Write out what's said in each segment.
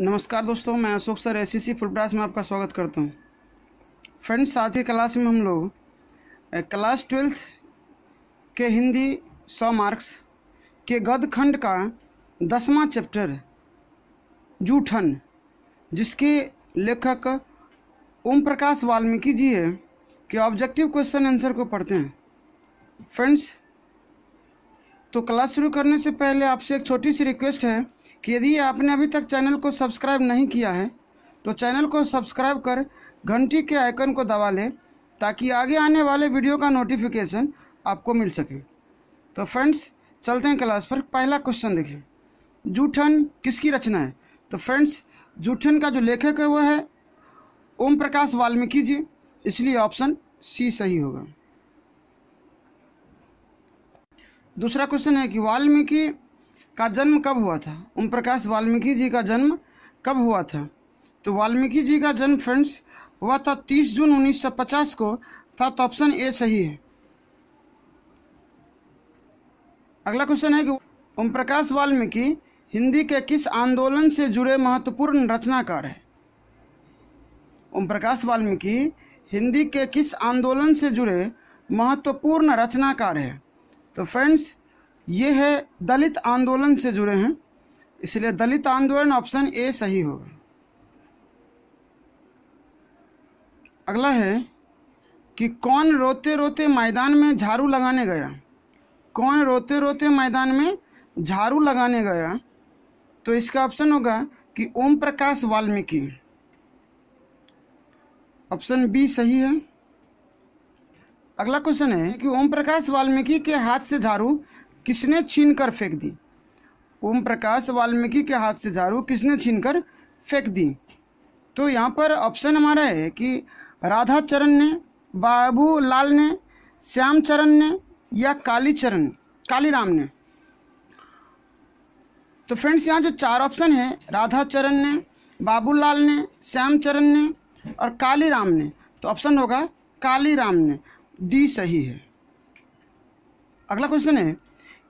नमस्कार दोस्तों, मैं अशोक सर एस सी फुलब्रास में आपका स्वागत करता हूँ। फ्रेंड्स आज की क्लास में हम लोग क्लास ट्वेल्थ के हिंदी सौ मार्क्स के गद खंड का दसवां चैप्टर जूठन, जिसके लेखक ओम प्रकाश वाल्मीकि जी है के ऑब्जेक्टिव क्वेश्चन आंसर को पढ़ते हैं। फ्रेंड्स तो क्लास शुरू करने से पहले आपसे एक छोटी सी रिक्वेस्ट है कि यदि आपने अभी तक चैनल को सब्सक्राइब नहीं किया है तो चैनल को सब्सक्राइब कर घंटी के आइकन को दबा लें, ताकि आगे आने वाले वीडियो का नोटिफिकेशन आपको मिल सके। तो फ्रेंड्स चलते हैं क्लास पर। पहला क्वेश्चन देखिए। जूठन किसकी रचना है? तो फ्रेंड्स जूठन का जो लेखक है वह है ओम प्रकाश वाल्मीकि जी। इसलिए ऑप्शन सी सही होगा। दूसरा क्वेश्चन है कि वाल्मीकि का जन्म कब हुआ था? ओम प्रकाश, वाल्मीकि जी का जन्म कब हुआ था? तो वाल्मीकि जी का जन्म फ्रेंड्स हुआ था 30 जून 1950 को। था तो ऑप्शन ए सही है। अगला क्वेश्चन है कि ओम प्रकाश, वाल्मीकि हिंदी के किस आंदोलन से जुड़े महत्वपूर्ण रचनाकार है? ओम प्रकाश, वाल्मीकि हिंदी के किस आंदोलन से जुड़े महत्वपूर्ण रचनाकार है? तो फ्रेंड्स ये है दलित आंदोलन से जुड़े हैं, इसलिए दलित आंदोलन ऑप्शन ए सही होगा। अगला है कि कौन रोते रोते मैदान में झाड़ू लगाने गया? कौन रोते रोते मैदान में झाड़ू लगाने गया? तो इसका ऑप्शन होगा कि ओम प्रकाश वाल्मीकि। ऑप्शन बी सही है। अगला क्वेश्चन है कि ओम प्रकाश वाल्मीकि के हाथ से झाड़ू किसने छीन कर फेंक दी? ओम प्रकाश वाल्मीकि के हाथ से झाड़ू किसने छीन कर फेंक दी? तो यहाँ पर ऑप्शन हमारा है कि राधा चरण ने बाबू लाल ने श्याम चरण ने या काली चरण कालीराम ने? तो फ्रेंड्स यहाँ जो चार ऑप्शन है राधा चरण ने, बाबूलाल ने श्याम चरण ने और कालीराम ने तो ऑप्शन होगा कालीराम ने। डी सही है। अगला क्वेश्चन है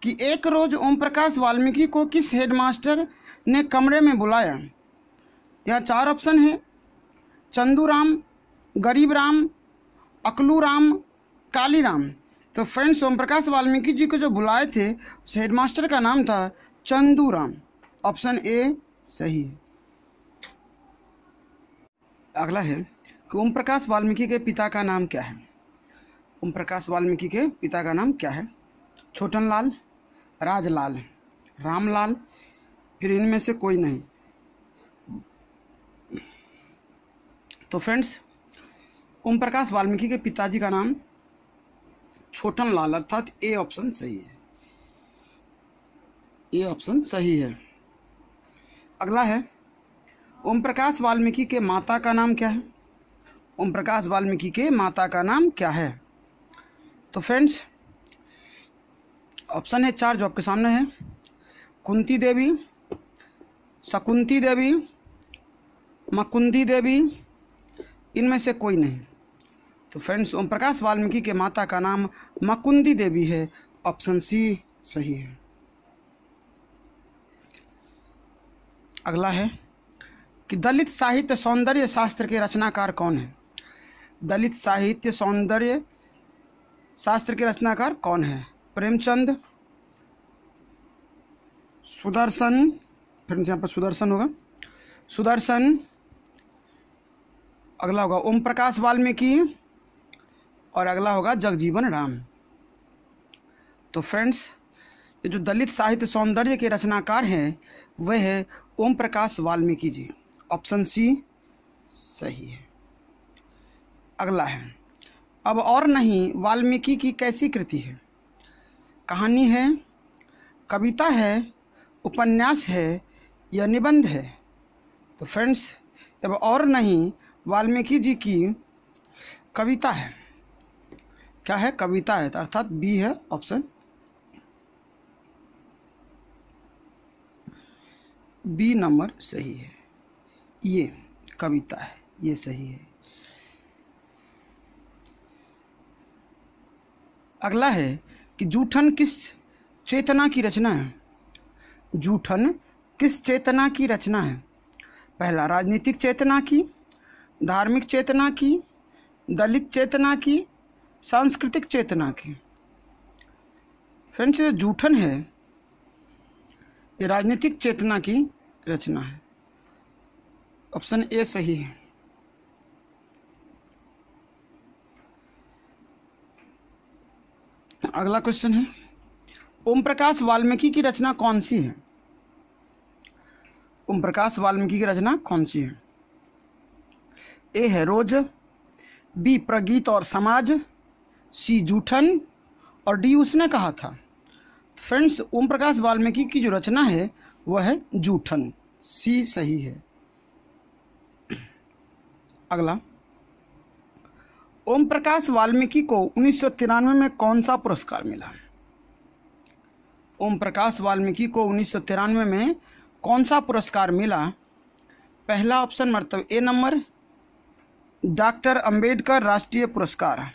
कि एक रोज ओम प्रकाश वाल्मीकि को किस हेडमास्टर ने कमरे में बुलाया? यहाँ चार ऑप्शन है। चंदूराम गरीब राम अकलू राम कालीराम। तो फ्रेंड्स ओम प्रकाश वाल्मीकि जी को जो बुलाए थे, उस हेडमास्टर का नाम था चंदूराम। ऑप्शन ए सही है। अगला है कि ओम प्रकाश वाल्मीकि के पिता का नाम क्या है? ओम प्रकाश वाल्मीकि के पिता का नाम क्या है? छोटन लाल राजलाल, रामलाल, फिर इनमें से कोई नहीं। तो फ्रेंड्स ओम प्रकाश वाल्मीकि के पिताजी का नाम छोटन लाल अर्थात ए ऑप्शन सही है। ए ऑप्शन सही है। अगला है ओम प्रकाश वाल्मीकि के माता का नाम क्या है? ओम प्रकाश वाल्मीकि के माता का नाम क्या है? तो फ्रेंड्स ऑप्शन है चार जो आपके सामने है। कुंती देवी, शकुंती देवी, मकुंदी देवी, इनमें से कोई नहीं। तो फ्रेंड्स ओम प्रकाश वाल्मीकि के माता का नाम मकुंदी देवी है। ऑप्शन सी सही है। अगला है कि दलित साहित्य सौंदर्य शास्त्र के रचनाकार कौन है? दलित साहित्य सौंदर्य शास्त्र के रचनाकार कौन है? प्रेमचंद, सुदर्शन, फिर यहाँ पर सुदर्शन होगा। सुदर्शन, अगला होगा ओम प्रकाश वाल्मीकि और अगला होगा जगजीवन राम। तो फ्रेंड्स, ये जो दलित साहित्य सौंदर्य के रचनाकार हैं वह है ओम प्रकाश वाल्मीकि जी। ऑप्शन सी सही है। अगला है। अब और नहीं, वाल्मीकि की कैसी कृति है? कहानी है, कविता है, उपन्यास है या निबंध है। तो फ्रेंड्स, अब और नहीं, वाल्मीकि जी की कविता है। क्या है कविता? है अर्थात बी है ऑप्शन। बी नंबर सही है। ये कविता है, ये सही है। अगला है कि जूठन किस चेतना की रचना है? जूठन किस चेतना की रचना है? पहला, राजनीतिक चेतना की, धार्मिक चेतना की, दलित चेतना की, सांस्कृतिक चेतना की। फ्रेंड्स, ये जूठन है, ये राजनीतिक चेतना की रचना है। ऑप्शन ए सही है। अगला क्वेश्चन है। ओम प्रकाश वाल्मीकि की रचना कौन सी है? ओम प्रकाश वाल्मीकि की रचना कौन सी है? ए है रोज, बी प्रगीत और समाज, सी जूठन, और डी उसने कहा था। फ्रेंड्स ओम प्रकाश वाल्मीकि की जो रचना है, वह है जूठन। सी सही है। अगला। ओम प्रकाश वाल्मीकि को उन्नीस सौ तिरानवे में कौन सा पुरस्कार मिला? ओम प्रकाश वाल्मीकि को उन्नीस सौ तिरानवे में कौन सा पुरस्कार मिला? पहला ऑप्शन मतलब ए नंबर, डॉक्टर अंबेडकर राष्ट्रीय पुरस्कार।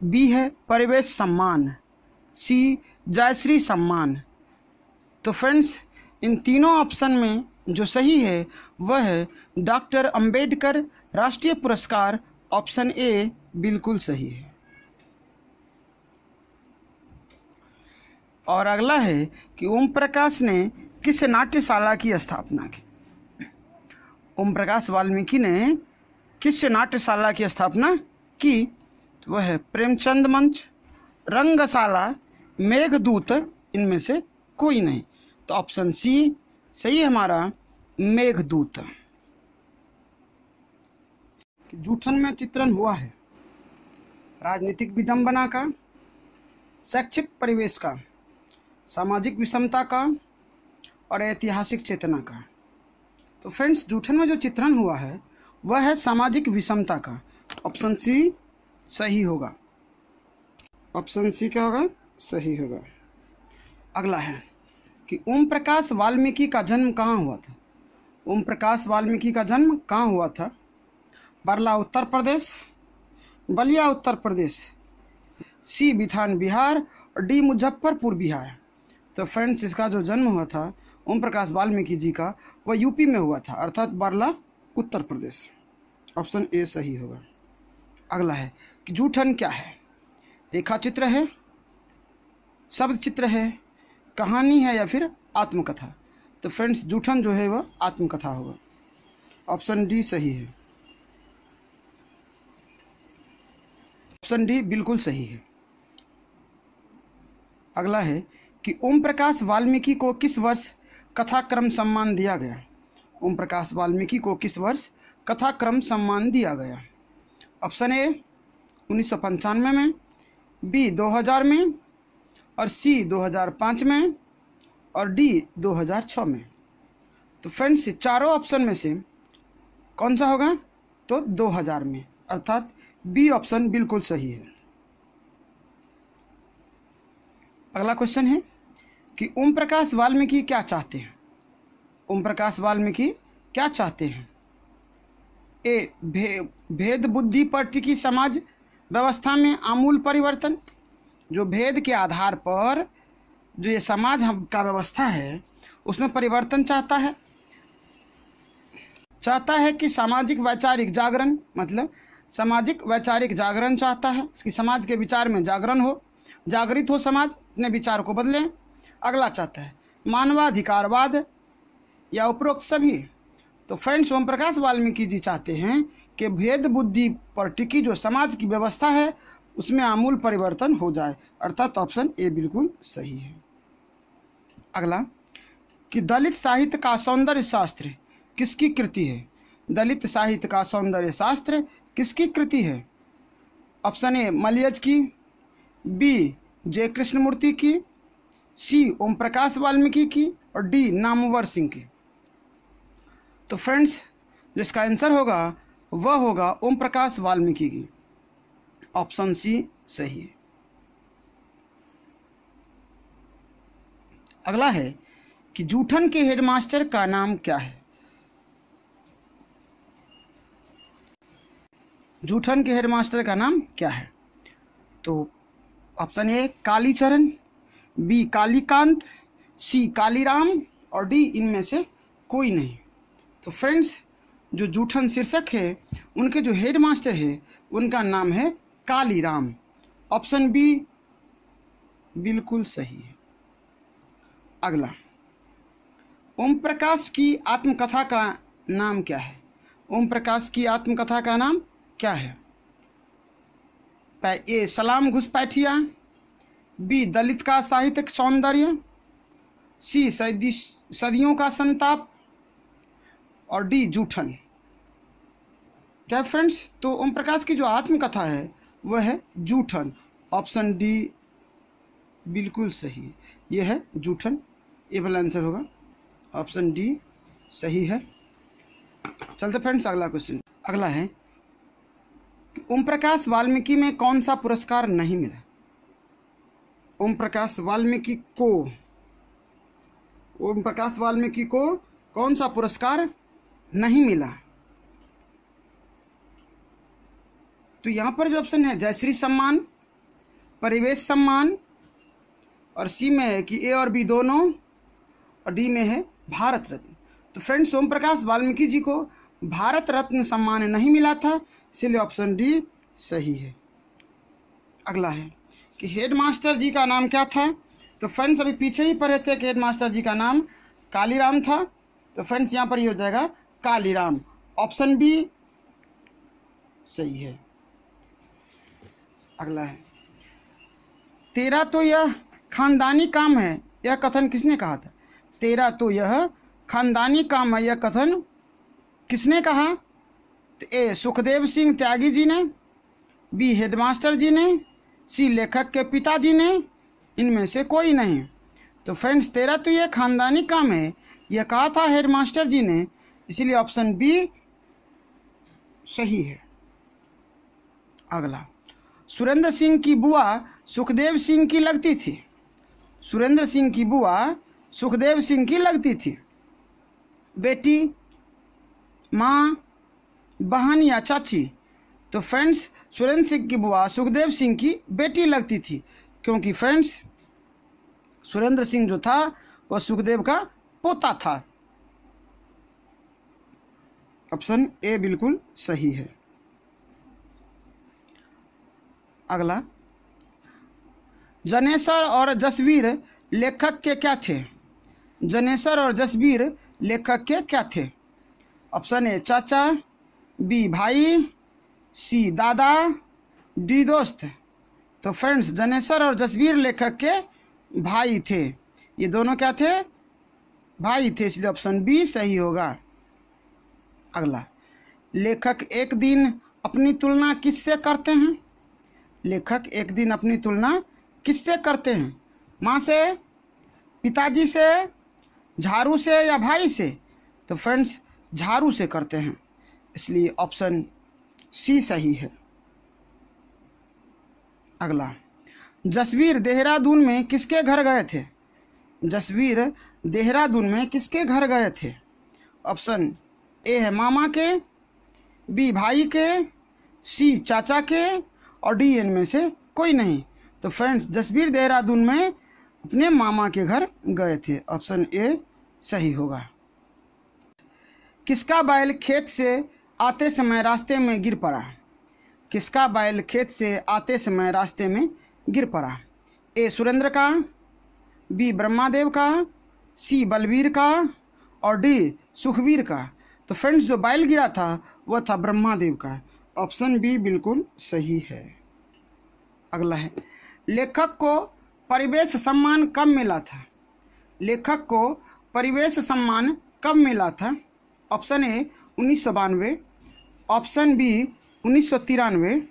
बी है परिवेश सम्मान, सी जयश्री सम्मान। तो फ्रेंड्स, इन तीनों ऑप्शन में जो सही है, वह है डॉक्टर अंबेडकर राष्ट्रीय पुरस्कार ऑप्शन ए बिल्कुल सही है। और अगला है कि ओम प्रकाश ने किस नाट्यशाला की स्थापना की? ओम प्रकाश वाल्मीकि ने किस नाट्यशाला की स्थापना की? तो वह है प्रेमचंद मंच, रंगशाला, मेघदूत, इनमें से कोई नहीं। तो ऑप्शन सी सही हमारा मेघदूत। जूठन में चित्रण हुआ है। राजनीतिक विडंबना का, शैक्षिक परिवेश का, सामाजिक विषमता का और ऐतिहासिक चेतना का। तो फ्रेंड्स, जूठन में जो चित्रण हुआ है, वह है सामाजिक विषमता का। ऑप्शन सी, सही होगा। ऑप्शन सी क्या होगा? सही होगा। अगला है कि ओम प्रकाश वाल्मीकि का जन्म कहाँ हुआ था? ओम प्रकाश वाल्मीकि का जन्म कहाँ हुआ था? बरला उत्तर प्रदेश, बलिया उत्तर प्रदेश, सी बिथान बिहार और डी मुजफ्फरपुर बिहार। तो फ्रेंड्स इसका जो जन्म हुआ था ओम प्रकाश वाल्मीकि जी का, वह यूपी में हुआ था, अर्थात बरला उत्तर प्रदेश। ऑप्शन ए सही होगा। अगला है, कि जूठन क्या है? रेखा चित्र है शब्द चित्र है, कहानी है या फिर आत्मकथा? तो फ्रेंड्स जूठन जो है वह आत्मकथा होगा। ऑप्शन डी सही है। ऑप्शन डी बिल्कुल सही है। अगला है कि ओम प्रकाश वाल्मीकि को किस वर्ष कथाक्रम सम्मान दिया गया? ओम प्रकाश वाल्मीकि को किस वर्ष कथाक्रम सम्मान दिया गया? ऑप्शन ए, उन्नीस में, बी 2000 में, और सी 2005 में, और डी 2006 में। तो फ्रेंड्स चारों ऑप्शन में से कौन सा होगा? तो 2000 में, अर्थात बी ऑप्शन बिल्कुल सही है। अगला क्वेश्चन है कि ओम प्रकाश वाल्मीकि क्या चाहते हैं? ओम प्रकाश वाल्मीकि क्या चाहते हैं? ए भे, भेद बुद्धि पर टिकी समाज व्यवस्था में आमूल परिवर्तन जो भेद के आधार पर जो ये समाज हम का व्यवस्था है उसमें परिवर्तन चाहता है। चाहता है कि सामाजिक वैचारिक जागरण मतलब सामाजिक, वैचारिक जागरण चाहता है। कि समाज के विचार में जागरण हो। जागृत हो समाज, अपने विचार को बदले। अगला चाहता है, मानवाधिकारवाद या उपरोक्त सभी। तो फ्रेंड्स, ओम प्रकाश वाल्मीकि जी चाहते हैं कि भेद बुद्धि पर टिकी जो समाज की व्यवस्था है, उसमें आमूल परिवर्तन हो जाए। अर्थात ऑप्शन ए बिल्कुल सही है। अगला, कि दलित साहित्य का सौंदर्य शास्त्र किसकी कृति है? दलित साहित्य का सौंदर्य शास्त्र किसकी कृति है? ऑप्शन ए, मलियज की, बी जय कृष्णमूर्ति की, सी ओम प्रकाश वाल्मीकि की और डी, नामवर सिंह की। तो फ्रेंड्स, जिसका आंसर होगा, वह होगा ओम प्रकाश वाल्मीकि की। ऑप्शन सी, सही है। अगला है कि जूठन के हेडमास्टर का नाम क्या है? जूठन के हेडमास्टर का नाम क्या है? तो option A, Kalicharan, B, Kalikant, C, Kaliram और डी, इनमें से कोई नहीं। तो फ्रेंड्स, जो जूठन शीर्षक है, उनके जो हेड मास्टर है, उनका नाम है कालीराम। ऑप्शन बी, बिल्कुल सही है। अगला ओम प्रकाश की आत्मकथा का नाम क्या है? ओम प्रकाश की आत्मकथा का नाम क्या है? ए, सलाम घुसपैठिया बी, दलित का साहित्यिक सौंदर्य, सी, सदी, सदियों का संताप, और डी, जूठन। क्या फ्रेंड्स तो ओम प्रकाश की जो आत्मकथा है, वह है जूठन। ऑप्शन डी, बिल्कुल सही। यह है जूठन। ये वाला आंसर होगा। ऑप्शन डी, सही है। चलते फ्रेंड्स अगला क्वेश्चन अगला है ओम प्रकाश वाल्मीकि में कौन सा पुरस्कार नहीं मिला? ओम प्रकाश वाल्मीकि को ओम प्रकाश वाल्मीकि को कौन सा पुरस्कार नहीं मिला? तो यहाँ पर जो ऑप्शन है, जयश्री सम्मान, परिवेश सम्मान, और सी में है कि ए और बी दोनों, और डी में है भारत रत्न। तो फ्रेंड्स ओम प्रकाश वाल्मीकि जी को भारत रत्न सम्मान नहीं मिला था, इसलिए ऑप्शन डी सही है। अगला है कि हेडमास्टर जी का नाम क्या था? तो फ्रेंड्स अभी पीछे ही पढ़े थे कि हेडमास्टर जी का नाम कालीराम था। तो फ्रेंड्स यहाँ पर ये हो जाएगा कालीराम। ऑप्शन बी सही है। अगला है, तेरा तो यह खानदानी काम है, यह कथन किसने कहा था? तेरा तो यह खानदानी काम है, यह कथन किसने कहा? तो ए, सुखदेव सिंह त्यागी जी ने, बी, हेडमास्टर जी ने, सी, लेखक के पिताजी ने, इनमें से कोई नहीं। तो फ्रेंड्स, तेरा तो ये खानदानी काम है। यह कहा था हेडमास्टर जी ने, इसलिए ऑप्शन बी सही है। अगला, सुरेंद्र सिंह की बुआ सुखदेव सिंह की लगती थी। सुरेंद्र सिंह की बुआ सुखदेव सिंह की लगती थी। बेटी माँ, बहन या चाची। तो फ्रेंड्स सुरेंद्र सिंह की बुआ सुखदेव सिंह की बेटी लगती थी, क्योंकि फ्रेंड्स सुरेंद्र सिंह जो था वह सुखदेव का पोता था। ऑप्शन ए बिल्कुल सही है। अगला। जनेसर और जसवीर लेखक के क्या थे? जनेसर और जसवीर लेखक के क्या थे? ऑप्शन ए चाचा, बी भाई, सी दादा, डी दोस्त। तो फ्रेंड्स, जनेसर और जसवीर लेखक के भाई थे। ये दोनों क्या थे? भाई थे, इसलिए ऑप्शन बी सही होगा। अगला। लेखक एक दिन अपनी तुलना किससे करते हैं? लेखक एक दिन अपनी तुलना किससे करते हैं? माँ से, पिताजी से, झाड़ू से या भाई से? तो फ्रेंड्स झाड़ू से करते हैं। इसलिए ऑप्शन सी सही है। अगला, जसवीर देहरादून में किसके घर गए थे? जसवीर देहरादून में किसके घर गए थे? ऑप्शन ए है मामा के, बी भाई के, सी चाचा के और डी एन में से कोई नहीं। तो फ्रेंड्स, जसवीर देहरादून में अपने मामा के घर गए थे। ऑप्शन ए सही होगा। किसका बैल खेत से आते समय रास्ते में गिर पड़ा? किसका बैल खेत से आते समय रास्ते में गिर पड़ा? ए सुरेंद्र का, बी ब्रह्मादेव का, सी बलवीर का और डी सुखवीर का। तो फ्रेंड्स, जो बैल गिरा था, वह था ब्रह्मादेव का। ऑप्शन बी बिल्कुल सही है। अगला है। लेखक को परिवेश सम्मान कब मिला था? लेखक को परिवेश सम्मान कब मिला था? ऑप्शन ए उन्नीस सौ बानवे, ऑप्शन बी उन्नीस सौ तिरानवे,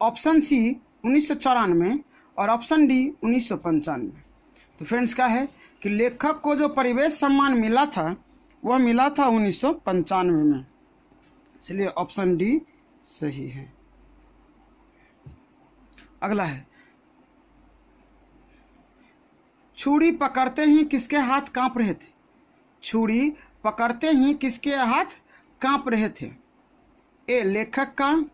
ऑप्शन सी उन्नीस सौ चौरानवे और ऑप्शन डी उन्नीस सौ पंचानवे। तो फ्रेंड्स, क्या है कि लेखक को जो परिवेश सम्मान मिला था, वह मिला था उन्नीस सौ पंचानवे में। इसलिए ऑप्शन डी सही है। अगला है। छुरी पकड़ते ही किसके हाथ काँप रहे थे? छुरी पकड़ते ही किसके हाथ काँप रहे थे? ए, लेखक का,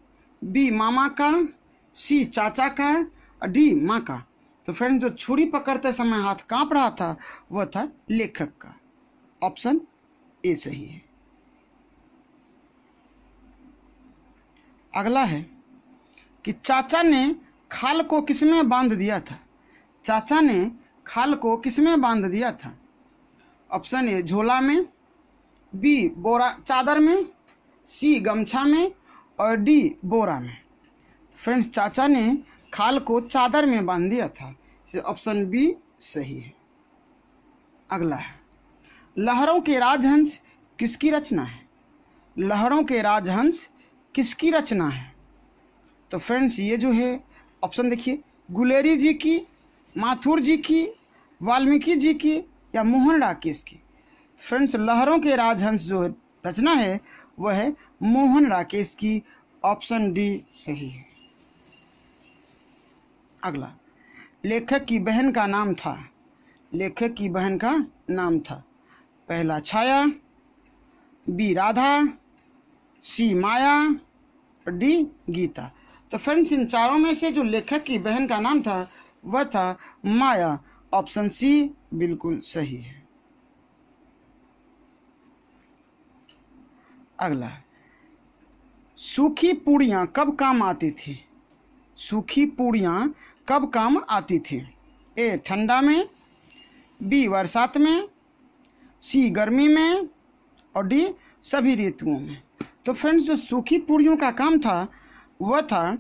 बी, मामा का, सी, चाचा का, डी, माँ का। तो फ्रेंड जो छुरी पकड़ते समय हाथ काँप रहा था, वह था लेखक का। ऑप्शन ए सही है। अगला है कि चाचा ने खाल को किसमें बाँध दिया था? चाचा ने खाल को किसमें बाँध दिया था? ऑप्शन ए, झोला में बी, बोरा, चादर में, सी, गमछा में और डी, बोरा में। फ्रेंड्स, चाचा ने खाल को चादर में बाँध दिया था। ऑप्शन बी सही है। अगला है। लहरों के राजहंस किसकी रचना है? लहरों के राजहंस किसकी रचना है? तो फ्रेंड्स, ये जो है, ऑप्शन देखिए। गुलेरी जी की, माथुर जी की, वाल्मीकि जी की या मोहन राकेश की? फ्रेंड्स, लहरों के राजहंस जो रचना है, वह है मोहन राकेश की ऑप्शन डी सही है। अगला, लेखक की बहन का नाम था। लेखक की बहन का नाम था। पहला, छाया। बी, राधा। सी, माया। और डी, गीता। तो फ्रेंड्स, इन चारों में से जो लेखक की बहन का नाम था, वह था माया। ऑप्शन सी बिल्कुल सही है। अगला सूखी पूड़ियाँ कब काम आती थी? सूखी पूड़ियाँ कब काम आती थी? ए, ठंडा में, बी, बरसात में, सी, गर्मी में, और डी, सभी ऋतुओं में। तो फ्रेंड्स, जो सूखी पूड़ियों का काम था, वह था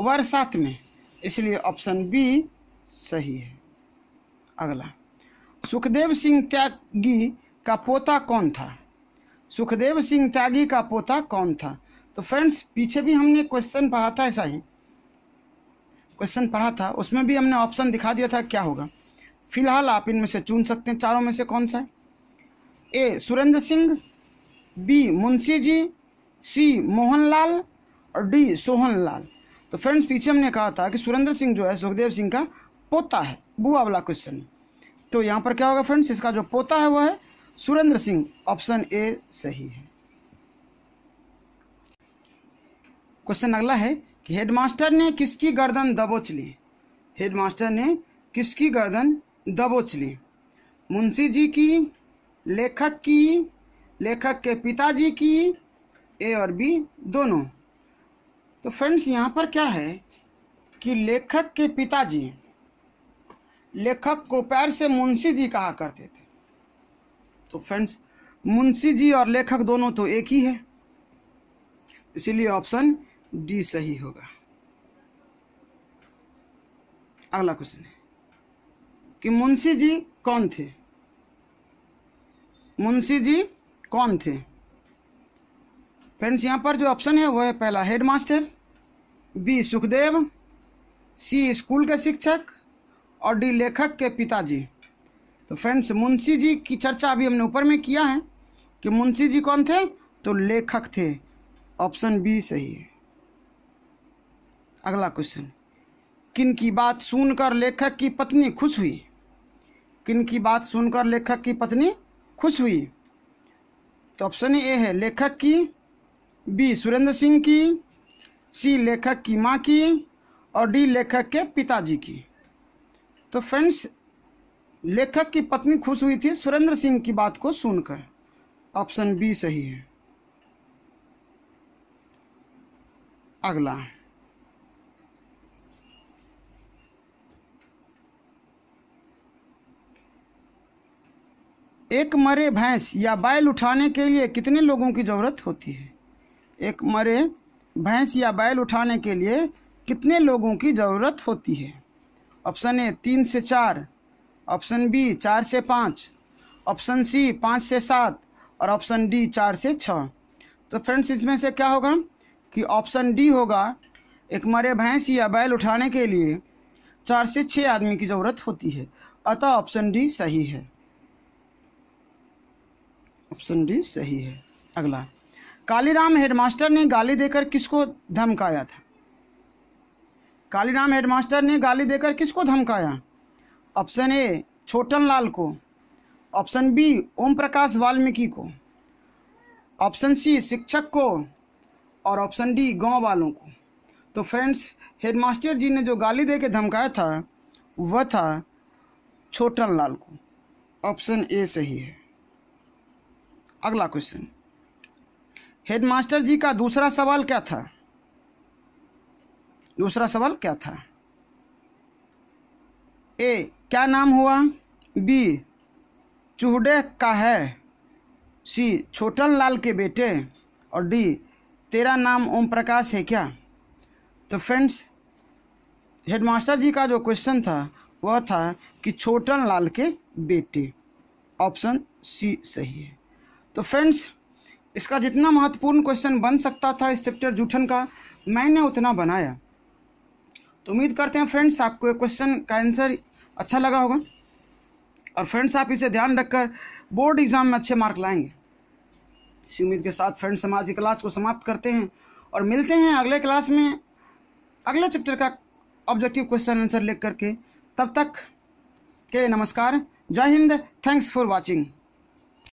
बरसात में। इसलिए ऑप्शन बी सही है। अगला। सुखदेव सिंह त्यागी का पोता कौन था? सुखदेव सिंह त्यागी का पोता कौन था? तो फ्रेंड्स पीछे भी हमने क्वेश्चन पढ़ा था ऐसा ही। क्वेश्चन पढ़ा था, उसमें भी हमने ऑप्शन दिखा दिया था क्या होगा। फ़िलहाल आप इनमें से चुन सकते हैं, चारों में से कौन सा है? A, Surendra Singh, B, Munshi ji, C, Mohanlal, और डी, सोहनलाल। तो फ्रेंड्स पीछे हमने कहा था कि सुरेंद्र सिंह जो है, सुखदेव सिंह का पोता है, बुआ वाला क्वेश्चन तो यहाँ पर क्या होगा फ्रेंड्स इसका जो पोता है वह है सुरेंद्र सिंह, ऑप्शन ए सही है। क्वेश्चन अगला है कि हेडमास्टर ने किसकी गर्दन दबोच ली? हेडमास्टर ने किसकी गर्दन दबोच ली? मुंशी जी की, लेखक की, लेखक के पिताजी की, ए और बी दोनों। तो फ्रेंड्स, यहाँ पर क्या है कि लेखक के पिताजी, लेखक को पैर से मुंशी जी कहा करते थे। तो फ्रेंड्स मुंशी जी और लेखक दोनों तो एक ही है। इसीलिए ऑप्शन डी सही होगा। अगला क्वेश्चन है कि मुंशी जी कौन थे? मुंशी जी कौन थे? फ्रेंड्स यहाँ पर जो ऑप्शन है, वो है पहला headmaster B Sukhdev C school के शिक्षक और डी लेखक के पिताजी। तो फ्रेंड्स मुंशी जी की चर्चा अभी हमने ऊपर में किया है कि मुंशी जी कौन थे? तो लेखक थे। ऑप्शन बी सही है। अगला क्वेश्चन किन की बात सुनकर लेखक की पत्नी खुश हुई? किन की बात सुनकर लेखक की पत्नी खुश हुई? तो ऑप्शन ए है, लेखक की बी सुरेंद्र सिंह की सी लेखक की माँ की, और डी लेखक के पिताजी की। तो फ्रेंड्स लेखक की पत्नी खुश हुई थी सुरेंद्र सिंह की बात को सुनकर। ऑप्शन बी सही है। अगला। एक मरे भैंस या बैल उठाने के लिए कितने लोगों की ज़रूरत होती है? एक मरे भैंस या बैल उठाने के लिए कितने लोगों की ज़रूरत होती है? ऑप्शन ए, तीन से चार। ऑप्शन बी चार से पाँच, ऑप्शन सी पाँच से सात और ऑप्शन डी चार से छः। तो फ्रेंड्स, इसमें से क्या होगा कि ऑप्शन डी होगा एक मरे भैंस या बैल उठाने के लिए चार से छः आदमी की ज़रूरत होती है। अतः ऑप्शन डी सही है। ऑप्शन डी सही है। अगला, कालीराम हेडमास्टर ने गाली देकर किसको धमकाया था? कालीराम हेडमास्टर ने गाली देकर किसको धमकाया? ऑप्शन ए, छोटन लाल को। ऑप्शन बी ओम प्रकाश वाल्मीकि को। ऑप्शन सी, शिक्षक को। और ऑप्शन डी, गाँव वालों को। तो फ्रेंड्स, हेडमास्टर जी ने जो गाली दे के धमकाया था, वह था छोटन लाल को। ऑप्शन ए सही है। अगला क्वेश्चन हेडमास्टर जी का दूसरा सवाल क्या था? दूसरा सवाल क्या था? ए क्या नाम हुआ? बी चूहड़े का है। सी, छोटन लाल के बेटे। और डी, तेरा नाम ओम प्रकाश है क्या? तो फ्रेंड्स, हेडमास्टर जी का जो क्वेश्चन था, वह था कि छोटन लाल के बेटे। ऑप्शन सी सही है। तो फ्रेंड्स, इसका जितना महत्वपूर्ण क्वेश्चन बन सकता था इस चैप्टर जूठन का, मैंने उतना बनाया। तो उम्मीद करते हैं फ्रेंड्स, आपको क्वेश्चन का आंसर अच्छा लगा होगा। और फ्रेंड्स आप इसे ध्यान रखकर बोर्ड एग्ज़ाम में अच्छे मार्क लाएँगे। इसी उम्मीद के साथ फ्रेंड्स हम समाज क्लास को समाप्त करते हैं और मिलते हैं अगले क्लास में अगले चैप्टर का ऑब्जेक्टिव क्वेश्चन आंसर लेकर करके तब तक के नमस्कार। जय हिंद। Thanks for watching